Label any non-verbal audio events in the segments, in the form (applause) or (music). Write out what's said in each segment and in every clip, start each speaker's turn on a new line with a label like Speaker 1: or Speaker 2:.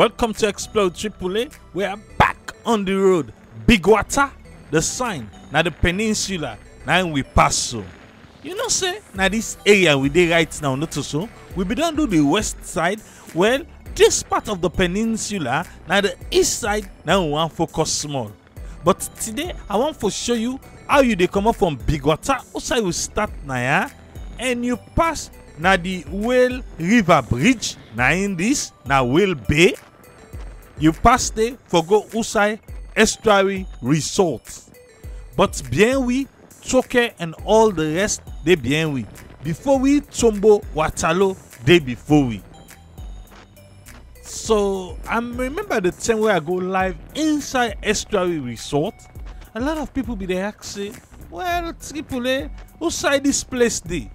Speaker 1: Welcome to Explode AAA. We are back on the road. Big water, the sign. Now the peninsula. Now we pass so. You know, say, now this area we dey right now, not so. We be done do the west side. Well, this part of the peninsula, now the east side, now we want focus small. But today, I want to show you how you dey up from Big Water. Outside we start now, yeah? and you pass na the Whale River Bridge. Na in this, na Whale Bay. You pass there for go outside Estuary Resort. But bien we, Tokeh and all the rest, they bien we. Before we, Tombo, Watalo, they before we. So I remember the time where I go live inside Estuary Resort. A lot of people be there asking, well, AAA, outside this place dey?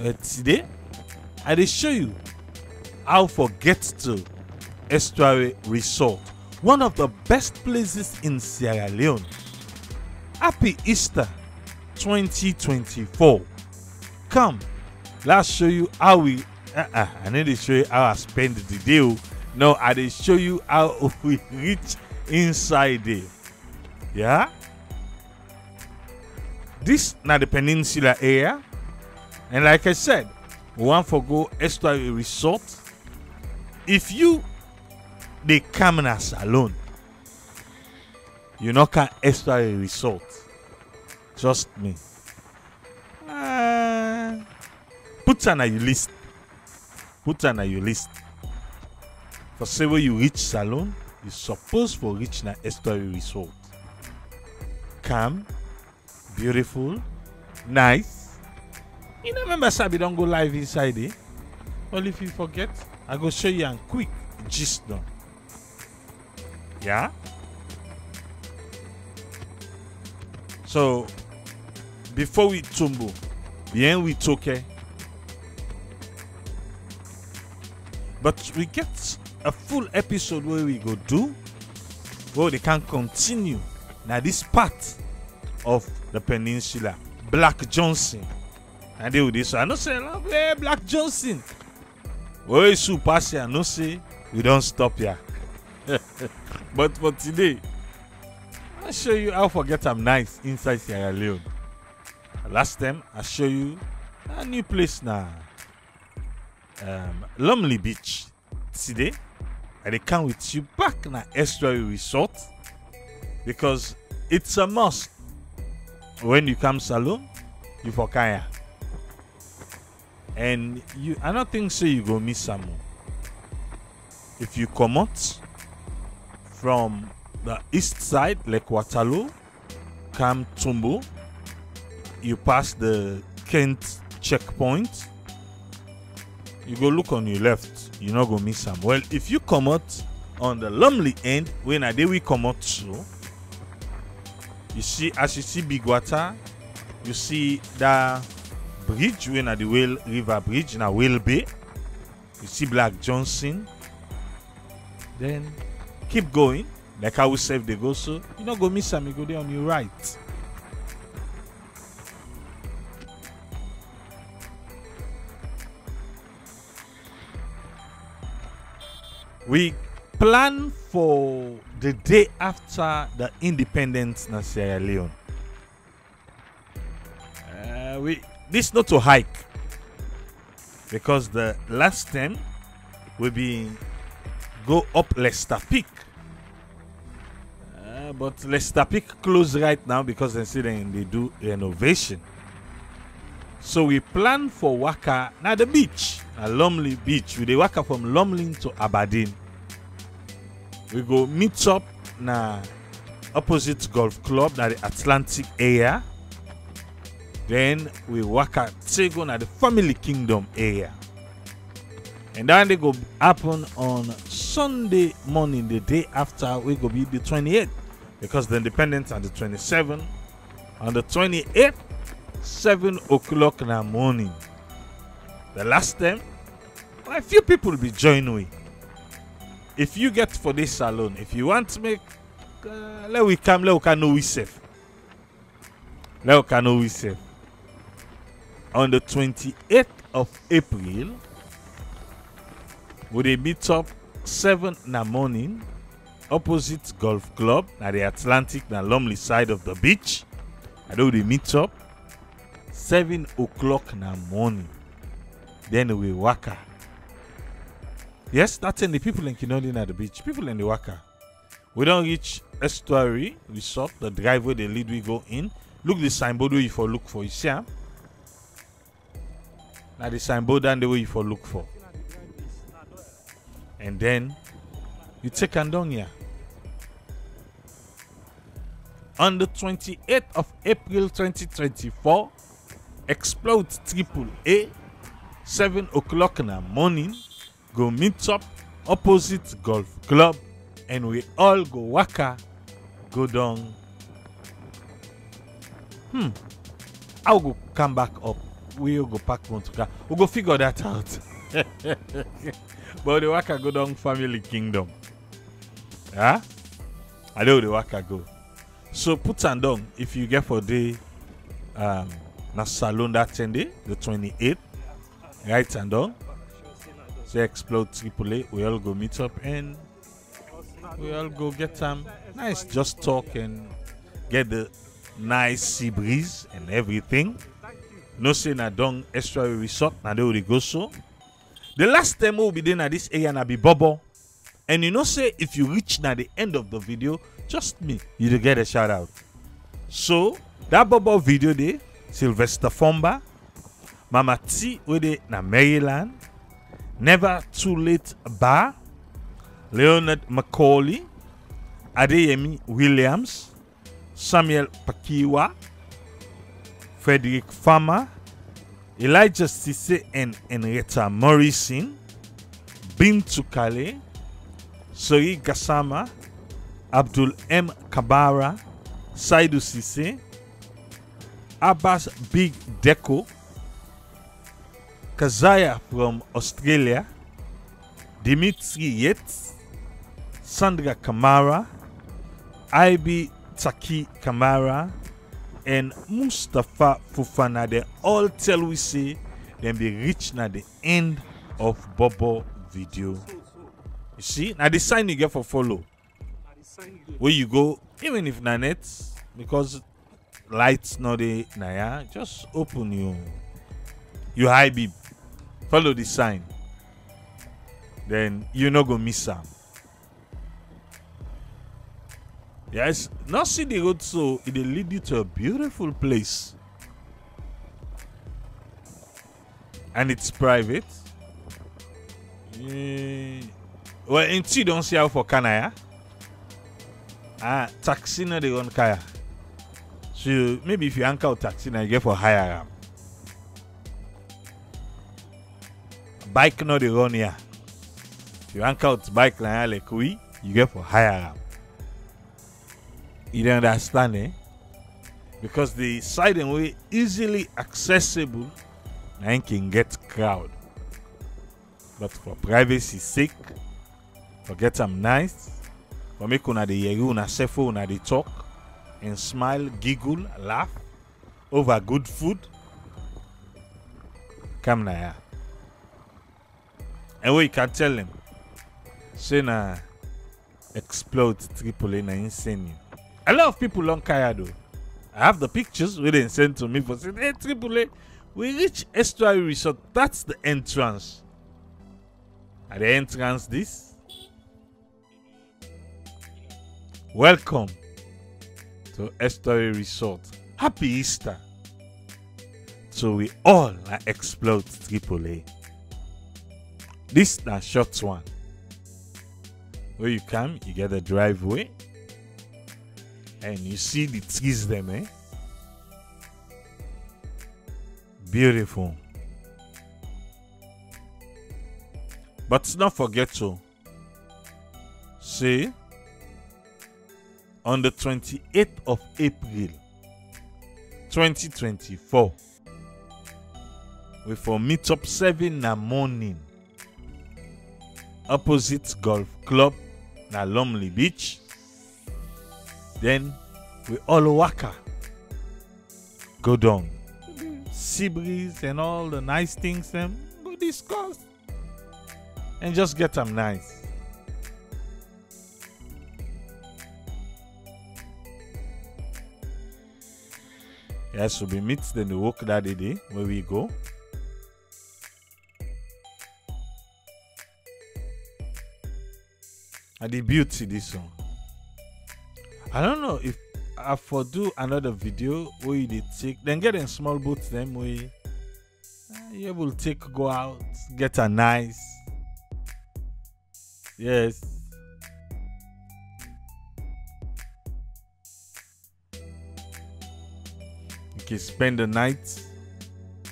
Speaker 1: Uh, today, I dey show you how for get to Estuary Resort, one of the best places in Sierra Leone. Happy Easter 2024. Come, let's show you how we. Uh-uh, I need to show you how I spend the oh. No, I dey show you how (laughs) we reach inside there. Yeah. This na the peninsula area. And like I said, one for go Estuary Resort. If you they come as alone, you know can Estuary Resort. Trust me. Uh, put on your list. Put on your list. For say when you reach Salon, you suppose for reach na Estuary Resort. Calm, beautiful, nice. You know, remember Sabi don't go live inside eh? Well, if you forget, I go show you and quick gist done. Yeah? So, before we tumble, bien we took Tokeh. Eh, but we get a full episode where we go do, where they can continue. Now, this part of the peninsula, Black Johnson. I deal with this. I know say, hey, eh, Black Johnson. Well, it's super. I know say we don't stop here. (laughs) but for today, I'll show you how forget I'm nice inside Sierra Leone. Last time I show you a new place now. Um, Lumley Beach. Today, I dey come with you back na Estuary Resort because it's a must. When you come Salon, you for Kaya. And you I don't think so you go miss some. If you come out from the east side, like Waterloo, come Tombo, you pass the Kent checkpoint, you go look on your left, you not go miss some. Well, if you come out on the Lumley end, when I day we come out so, you see as you see big water, you see that bridge when at the Whale River Bridge na Whale Bay. You see Black Johnson. Then keep going. Like how we save the go so you not go miss them, you go on your right. We plan for the day after the independence na Sierra Leone. Uh, we this not to hike because the last time we be go up Leicester Peak. Uh, but Leicester Peak closed right now because they say they, they do renovation. So we plan for Waka now the beach, a Lumley Beach. We dey Waka from Lumley to Aberdeen. We go meet up na opposite golf club na the Atlantic area. Then we waka take on at the family kingdom area. And then they go happen on Sunday morning, the day after we go be the 28th. Because the independence on the 27th. On the 28th, 7 o'clock in the morning. The last time, a few people will be join we. If you get for this salon, if you want to make uh, let we come, let we can know we safe. Let we can know we safe on the 28th of April, we dey meet up 7 na morning opposite golf club na the atlantic na lumley side of the beach? I know they meet up 7 o'clock na morning. Then we waka yes that's in the people in kinoli na the beach people in the waka we don reach estuary resort the drive wey dey lead we go in. Look the signboard wey you for look for you see am? Na the signboard down there wey you for look for and then you take Andonia. on the 28th of april 2024 explore triple a 7 o'clock in the morning go meet up opposite golf club and we all go waka go down. Hmm. I will go come back up? We will go park motor car We'll go figure that out (laughs) but the waka go down family kingdom. Yeah i know the waka go. So put am down if you get for the um na salon that ten day the 28th right and down. Say explore triple a we all go meet up and we all go get some nice just talk and get the nice sea breeze and everything. No say na don Estuary Resort na there we go so the last time we'll be dey na this area na be bobo. And you know say if you reach na the end of the video just me you dey get a shout out. So that bobo video day, sylvester fomba mama t wey dey na maryland never too late bar leonard mccauley adeyemi williams samuel pakiwa frederick farmer elijah sise and henrietta morrison bintu kale sori gasama abdul m. Kabara saidu sise abbas big deco kazaya from australia dimitri yates sandra kamara ib taki kamara and Mustafa Fufana, they all tell we say them they reach now the end of Bobo video. You see, now the sign you get for follow. Where you go, even if na net, because lights not the naya, just open you you high beam. Follow the sign. Then you not gonna miss am. Yes, not see the road so it will lead you to a beautiful place. And it's private. Eh, well, until you don't see how for Kanaya. Ah, taxi no they run kaya. So maybe if you anchor taxi now you get for hire am. Bike no they run here. If you anchor bike now like we, you get for hire am. You don't understand, eh? Because the side and way easily accessible, and can get crowd. But for privacy sake, for get them nice, for make una the hear una sefo una dey talk and smile, giggle, laugh over good food. Come na here. And we can tell them, say na explore triple A na insane. A lot of people on Kaya though. I have the pictures where they sent to me for saying, hey, AAA, we reach Estuary Resort. That's the entrance. At the entrance, this. Welcome to Estuary Resort. Happy Easter. So we all are explore AAA. This na short one. Where you come, you get the driveway and you see the trees them eh? Beautiful. But not forget to say on the 28th of april 2024 we for meet up 7 na morning opposite golf club na lumley beach then we all walka. Go down, sea breeze and all the nice things them go discuss and just get them nice. Yes, so we meet then we walk that day where we go. And the beauty this one. I don't know if I for do another video where you did take then get in small boats them way uh, you will take go out, get a nice yes. You can spend the night.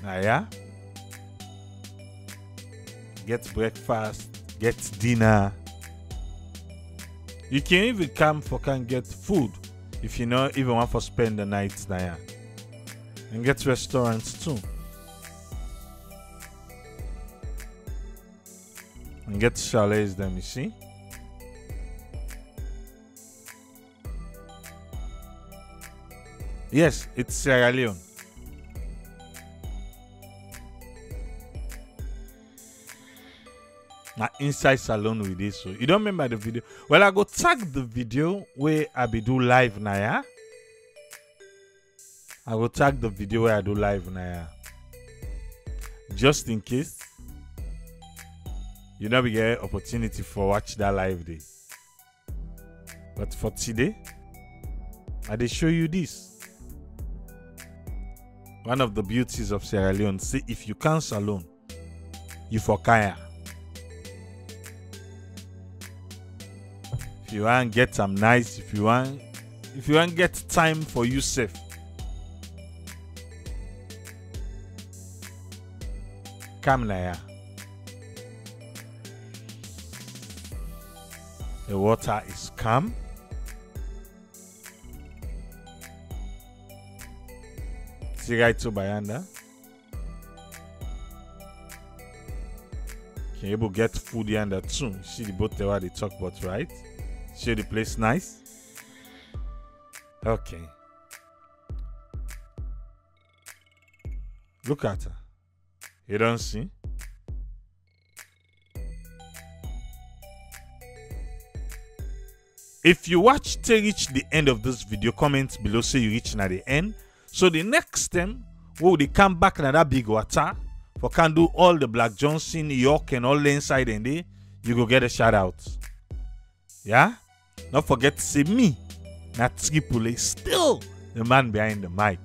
Speaker 1: Ah, yeah. Get breakfast, get dinner. You can even come for can get food if you know even want to spend the night there. And get restaurants too. And get chalets them, you see? Yes, it's Sierra Leone. Now inside salon with this. So you don't remember the video. Well, I go tag the video where I be do live now, yeah? I go tag the video where I do live now, yeah? Just in case you never get opportunity for watch that live day. But for today, I dey show you this. One of the beauties of Sierra Leone, see if you can salon, you for kaya. If you want get some nice, if you want, if you want get time for yourself. Come now. The water is calm. See right to Bayanda. Can able get food that too. See the boat there where they talk about, right? See the place nice? Okay. Look at her. You don't see? If you watch till reach the end of this video, comment below say you reach at the end. So the next time, we will come back that big water for can do all the Black Johnson, York, and all the inside and there, you go get a shout out. Yeah? Not forget to say me, not Triple A, still the man behind the mic.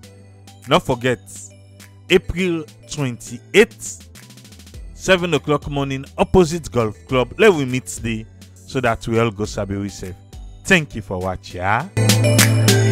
Speaker 1: Not forget, April 28th, 7 o'clock morning, opposite golf club. Let we meet today so that we all go sabi we safe. Thank you for watching. Yeah?